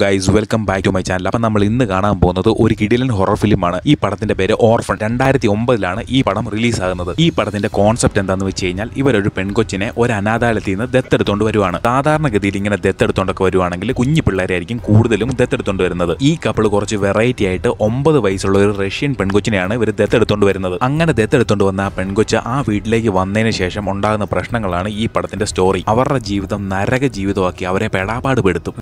Guys welcome back to my channel അപ്പം നമ്മൾ ഇന്ന് കാണാൻ പോകുന്നത് ഒരു കിടിലൻ ഹൊറർ ഫിലിമാണ് ഈ പടത്തിന്റെ പേര് ഓർഫൺ രണ്ടായിരത്തി ഒമ്പതിലാണ് ഈ പടം റിലീസ് ആകുന്നത്. ഈ പടത്തിന്റെ കോൺസെപ്റ്റ് എന്താണെന്ന് വെച്ച് കഴിഞ്ഞാൽ ഇവരൊരു പെൺകൊച്ചിനെ ഒരു അനാഥാലയത്തിൽ നിന്ന് ദത്തെടുത്തോണ്ട് വരുവാണ്. സാധാരണഗതിയിൽ ഇങ്ങനെ ദത്തെടുത്തോണ്ടൊക്കെ വരുവാണെങ്കിൽ കുഞ്ഞു പിള്ളേരായിരിക്കും കൂടുതലും ദത്തെടുത്തോണ്ട് വരുന്നത്. ഈ കപ്പിൾ കുറച്ച് വെറൈറ്റി ആയിട്ട് ഒമ്പത് വയസ്സുള്ള ഒരു റഷ്യൻ പെൺകൊച്ചിനെയാണ് ഇവർ ദത്തെടുത്തോണ്ട് വരുന്നത്. അങ്ങനെ ദത്തെടുത്തോണ്ട് വന്ന ആ പെൺകൊച്ച് ആ വീട്ടിലേക്ക് വന്നതിന് ശേഷം ഉണ്ടാകുന്ന പ്രശ്നങ്ങളാണ് ഈ പടത്തിന്റെ സ്റ്റോറി അവരുടെ ജീവിതം നരക ജീവിതമാക്കി അവരെ പെടാപാട് പെടുത്തും